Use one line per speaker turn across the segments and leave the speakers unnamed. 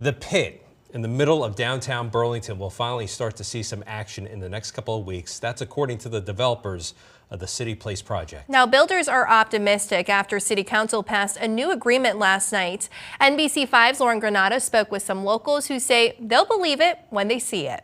The pit in the middle of downtown Burlington will finally start to see some action in the next couple of weeks. That's according to the developers of the City Place project.
Now, builders are optimistic after City Council passed a new agreement last night. NBC5's Lauren Granada spoke with some locals who say they'll believe it when they see it.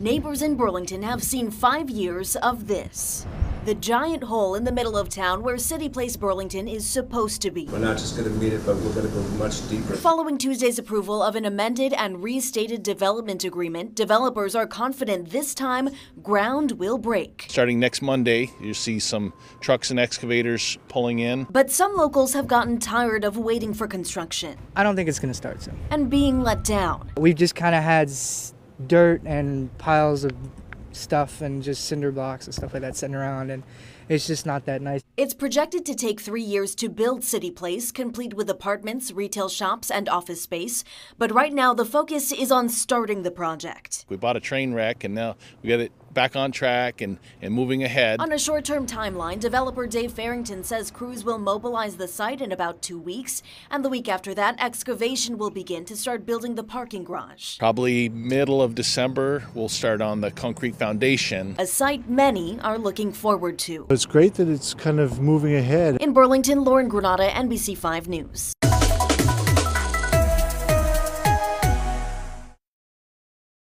Neighbors in Burlington have seen five years of this. The giant hole in the middle of town where City Place Burlington is supposed to be.
We're not just going to meet it, but we're going to go much deeper.
Following Tuesday's approval of an amended and restated development agreement, developers are confident this time ground will break.
Starting next Monday, you see some trucks and excavators pulling in.
But some locals have gotten tired of waiting for construction
I don't think it's going to start soon.
and being let down.
We've just kind of had dirt and piles of stuff and just cinder blocks and stuff like that sitting around, and it's just not that nice.
It's projected to take three years to build City Place, complete with apartments, retail shops, and office space. But right now, the focus is on starting the project.
We bought a train wreck and now we got it back on track and, and moving ahead.
On a short term timeline, developer Dave Farrington says crews will mobilize the site in about two weeks, and the week after that, excavation will begin to start building the parking garage.
Probably middle of December, we'll start on the concrete foundation.
A site many are looking forward to.
It's great that it's kind of moving ahead.
In Burlington, Lauren Granada, NBC5 News.